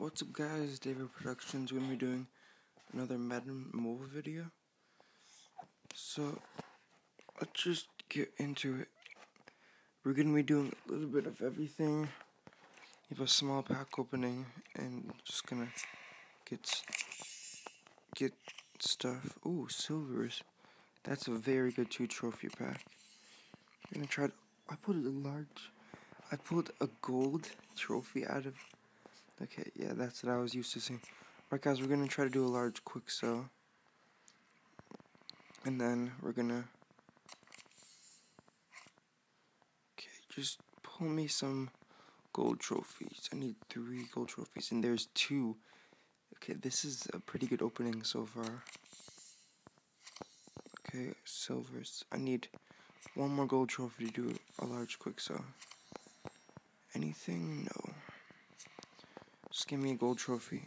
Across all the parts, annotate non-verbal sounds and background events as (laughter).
What's up guys, David Productions, we're going to be doing another Madden mobile video. So, let's just get into it. We're going to be doing a little bit of everything. We have a small pack opening, and just going to get, get stuff. Ooh, silvers. That's a very good two trophy pack. I'm going to try to, I pulled a large, I pulled a gold trophy out of Okay, yeah, that's what I was used to seeing. Alright guys, we're gonna try to do a large quick sell. And then we're gonna Okay, just pull me some gold trophies. I need three gold trophies and there's two. Okay, this is a pretty good opening so far. Okay, silvers. I need one more gold trophy to do a large quick sell. Anything? No. Just give me a gold trophy.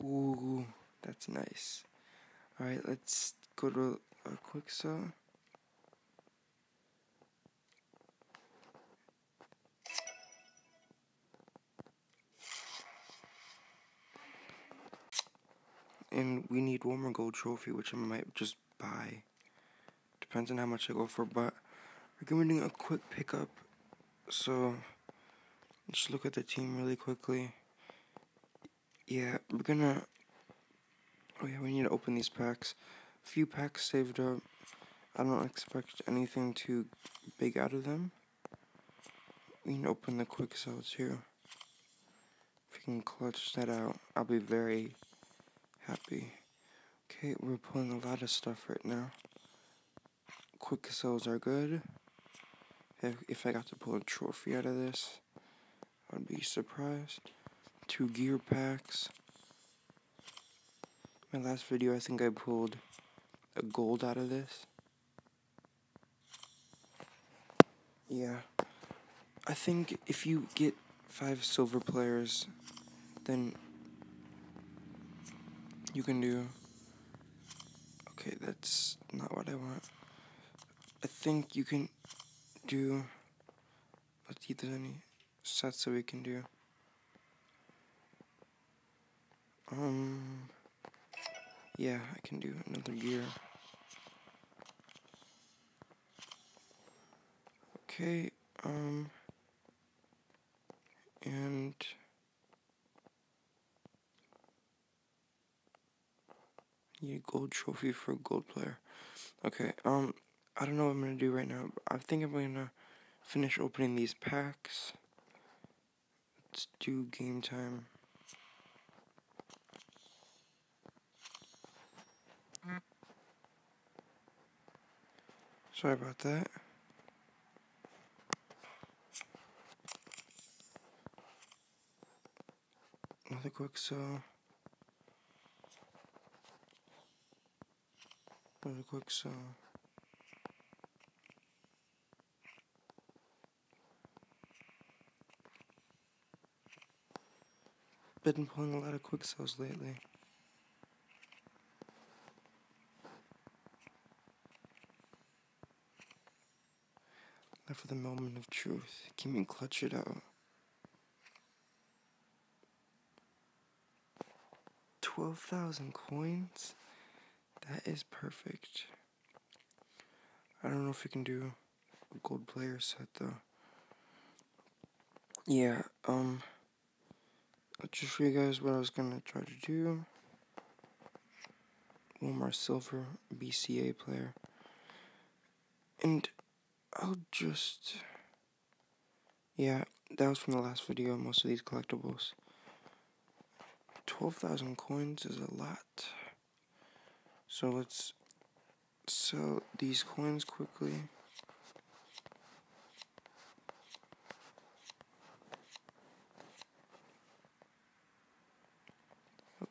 Ooh, that's nice. Alright, let's go to a quick sell. And we need one more gold trophy, which I might just buy. Depends on how much I go for, but doing a quick pickup. So, Let's look at the team really quickly. Yeah, we're gonna. Oh yeah, we need to open these packs. A few packs saved up. I don't expect anything too big out of them. We can open the quick sells here. If we can clutch that out, I'll be very happy. Okay, we're pulling a lot of stuff right now. Quick sells are good. If, if I got to pull a trophy out of this, I'd be surprised. Two gear packs. My last video, I think I pulled a gold out of this. Yeah. I think if you get five silver players, then you can do. Okay, that's not what I want. I think you can do. Let's see if there's any sets that we can do. Um, yeah, I can do another gear. Okay, um, and need a gold trophy for a gold player. Okay, um, I don't know what I'm gonna do right now. I think I'm gonna finish opening these packs. Let's do game time. Sorry about that. Another quick sell. Another quick sell. Been pulling a lot of quick sells lately. Now for the moment of truth. Can we clutch it out? 12,000 coins? That is perfect. I don't know if we can do a gold player set though. Yeah, um... I'll just show you guys what I was gonna try to do. More silver BCA player. And I'll just Yeah, that was from the last video, most of these collectibles. Twelve thousand coins is a lot. So let's sell these coins quickly.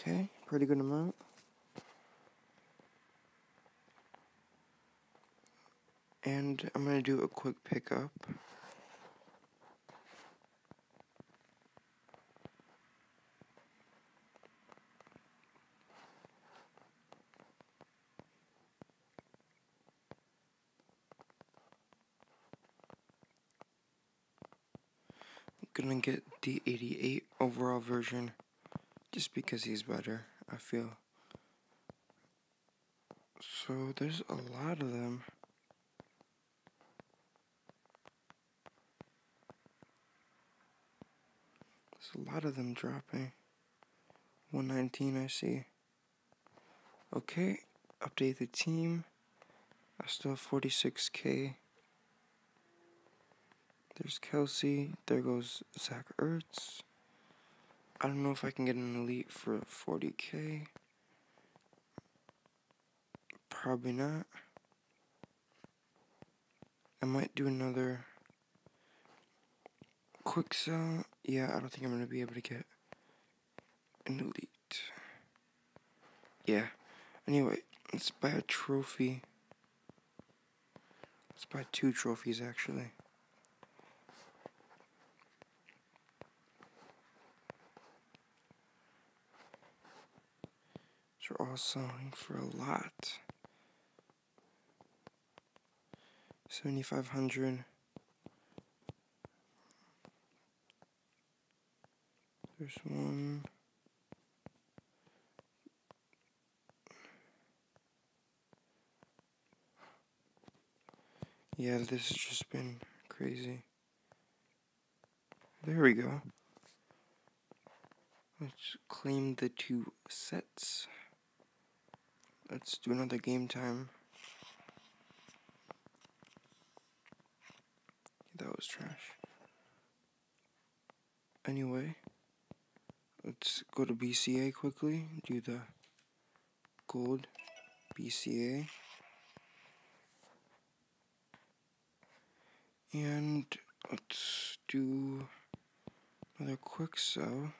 Okay, pretty good amount. And I'm going to do a quick pickup. I'm gonna get the 88 overall version just because he's better, I feel. So there's a lot of them. There's a lot of them dropping. 119 I see. Okay, update the team. I still have 46k. There's Kelce. There goes Zach Ertz. I don't know if I can get an elite for 40k. Probably not. I might do another quick sell. Yeah, I don't think I'm going to be able to get an elite. Yeah. Anyway, let's buy a trophy. Let's buy two trophies actually. Are all selling for a lot. 7500 There's one. Yeah, this has just been crazy. There we go. Let's claim the two sets. Let's do another game time. That was trash. Anyway. Let's go to BCA quickly, do the gold BCA. And let's do another quick sell.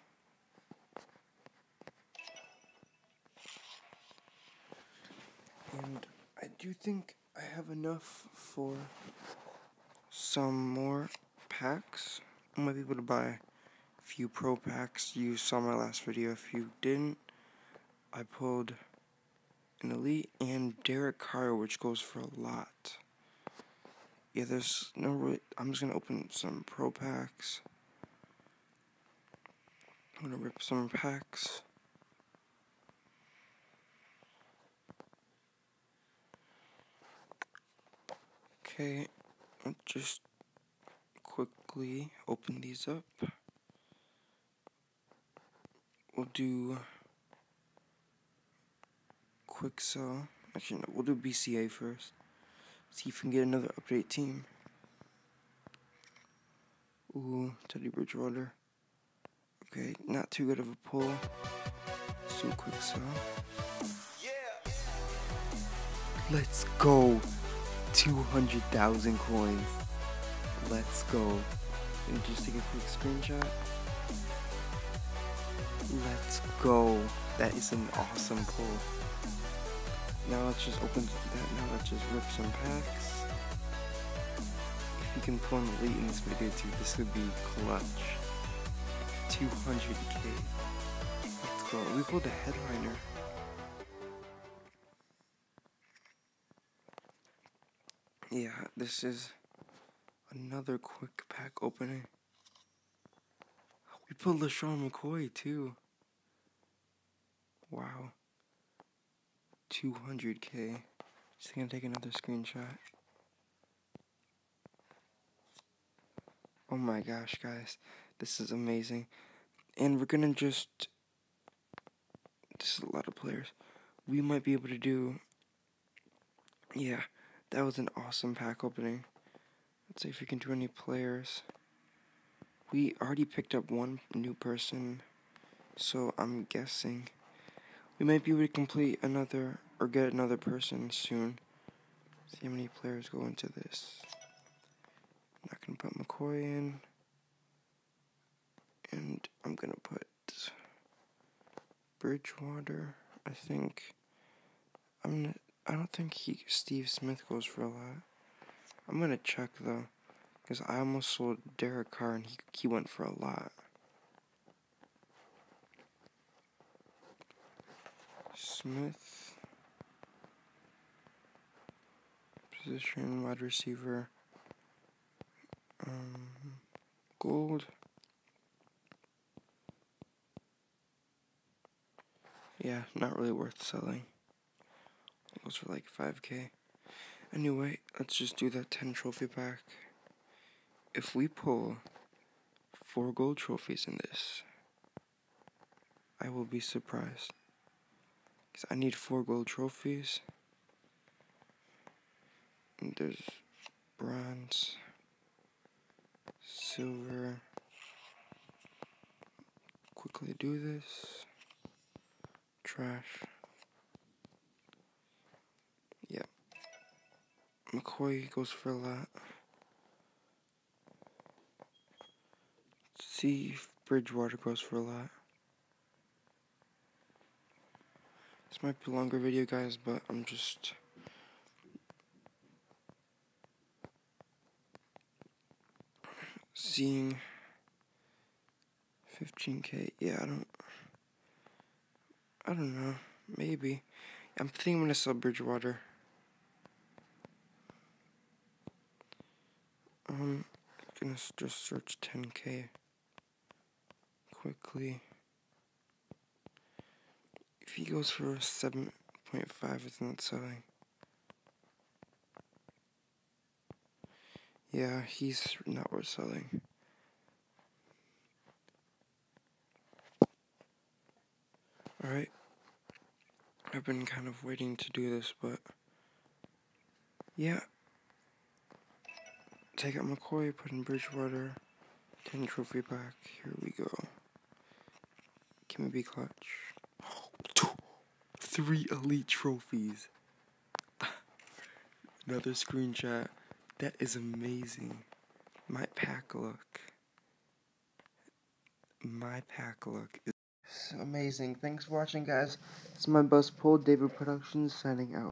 And I do think I have enough for some more packs. I might be able to buy a few pro packs. You saw my last video. If you didn't, I pulled an elite and Derek Carr, which goes for a lot. Yeah, there's no. I'm just gonna open some pro packs. I'm gonna rip some packs. Okay, I'll just quickly open these up we'll do quick sell. Actually, no, we'll do BCA first. See if we can get another update team. Ooh, Teddy Bridgewater. Okay, not too good of a pull. So quick sell. Yeah. Let's go. 200,000 coins. Let's go. And just take a quick screenshot. Let's go. That is an awesome pull. Now let's just open that. Now let's just rip some packs. If you can pull an elite in this video too, this would be clutch. 200k. Let's go. We pulled a headliner. Yeah, this is another quick pack opening. We pulled LeSean McCoy too. Wow. 200k. Just gonna take another screenshot. Oh my gosh, guys. This is amazing. And we're gonna just. This is a lot of players. We might be able to do. Yeah, that was an awesome pack opening. Let's see if we can do any players. We already picked up one new person, so I'm guessing we might be able to complete another or get another person soon. See how many players go into this. I'm not gonna put McCoy in, and I'm gonna put Bridgewater. I think I'm. Not, I don't think he Steve Smith goes for a lot. I'm gonna check though, because I almost sold Derek Carr and he he went for a lot. Smith position wide receiver. Um, gold. Yeah, not really worth selling. Those for like 5k. Anyway, let's just do that 10 trophy pack. If we pull four gold trophies in this, I will be surprised. Because I need four gold trophies. And there's bronze, silver. Quickly do this. Trash. McCoy goes for a lot. See Bridgewater goes for a lot. This might be a longer video, guys, but I'm just seeing 15k. Yeah, I don't. I don't know. Maybe. I'm thinking I'm gonna sell Bridgewater. Um, I'm gonna just search 10k quickly. If he goes for 7.5, it's not selling. Yeah, he's not worth selling. Alright. I've been kind of waiting to do this, but yeah. Take out McCoy, put in Bridgewater, 10 trophy back. Here we go. Can we be clutch? Three elite trophies. (laughs) Another screenshot. That is amazing. My pack look. My pack look is amazing. Thanks for watching, guys. It's my bus pull, David Productions, signing out.